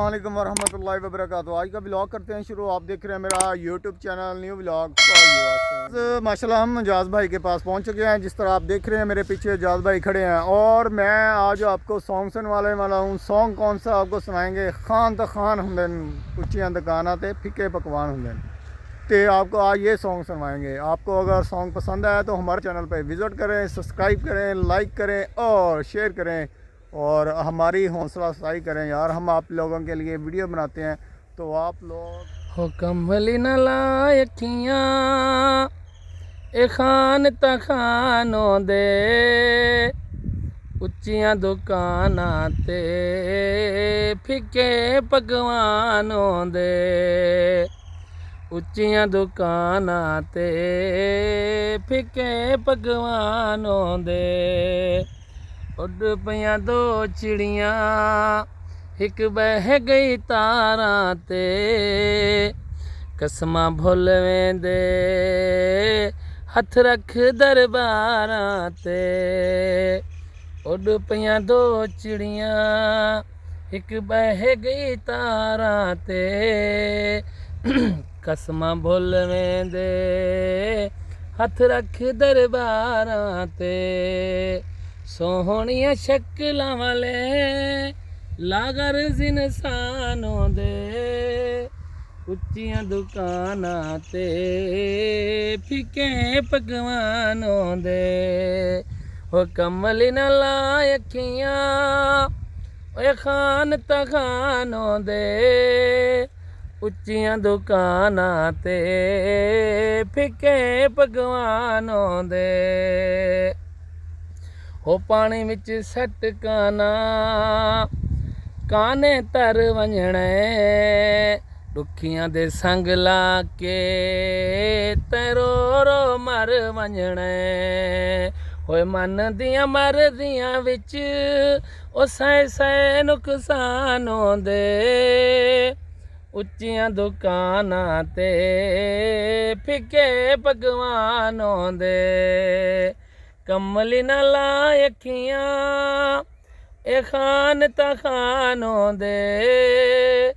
असलम वरहमल वबरक आज का ब्लॉग करते हैं शुरू। आप देख रहे हैं मेरा यूट्यूब चैनल न्यू ब्लॉग माशाल्लाह, हम एजाज भाई के पास पहुँच चुके हैं। जिस तरह आप देख रहे हैं, मेरे पीछे एजाज भाई खड़े हैं। और मैं आज आपको सॉन्ग सुन वाले वाला हूँ। सॉन्ग कौन सा आपको सुनाएँगे? खान तो खान होंगे उच्चियाँ दुकाना तो फिके पकवान होंगे। तो आपको आज ये सॉन्ग सुनवाएँगे। आपको अगर सॉन्ग पसंद आया तो हमारे चैनल पर विज़िट करें सब्सक्राइब करें लाइक करें और शेयर करें। और हमारी हौसला अफजाई करें यार, हम आप लोगों के लिए वीडियो बनाते हैं तो आप लोग हुक्म वली न लाखियाँ ए खान तखानो दे उच्चिया दुकाना ते, फिके पकवानों दे उच्चिया दुकान ते, फिके पकवानों दे उड पिया दो चिड़िया। एक बह गई तारा ते। कसमा भुलवें दे हथ रख दरबार ते। उड पिया दो चिड़िया। एक बह गई तारा ते। कसमा भुलवें दे हथ रख दरबार ते। ਸੋਹਣੀਆਂ ਸ਼ਕਲਾਂ ਵਾਲੇ ਲਾਗਰ ਇਨਸਾਨੋਂ ਦੇ, ਉੱਚੀਆਂ ਦੁਕਾਨਾਂ ਤੇ ਫਿੱਕੇ ਪਕਵਾਨੋਂ ਦੇ। ਹੋ ਕਮਲ ਨਾ ਲਾ ਅੱਖੀਆਂ, ਓਏ ਖਾਨ ਤਖਾਨੋਂ ਦੇ, ਉੱਚੀਆਂ ਦੁਕਾਨਾਂ ਤੇ ਫਿੱਕੇ ਪਕਵਾਨੋਂ ਦੇ। ਹੋ ਪਾਣੀ ਵਿੱਚ ਸੱਟ ਸਟਕਾਨਾ ਕਾਨੇ ਤਰ ਵੰਝਣੇ ਦੁੱਖੀਆਂ ਦੇ ਸੰਗ ਲਾ ਕੇ ਤਰੋ ਰੋ ਮਰ ਵੰਝਣੇ। ਹੋਏ ਮਨ ਦੀਆਂ ਮਰਦੀਆਂ ਵਿੱਚ ਉਹ ਸੈ ਸੈ ਨੁਕਸਾਨ ਹੁੰਦੇ ਉੱਚੀਆਂ ਦੁਕਾਨਾਂ ਤੇ ਫਿੱਕੇ ਭਗਵਾਨ ਹੁੰਦੇ ਕਮਲ ਨਾ ਲਾ ਅੱਖੀਆਂ ਇਹ ਖਾਨ ਤਾਂ ਖਾਨ ਹੁੰਦੇ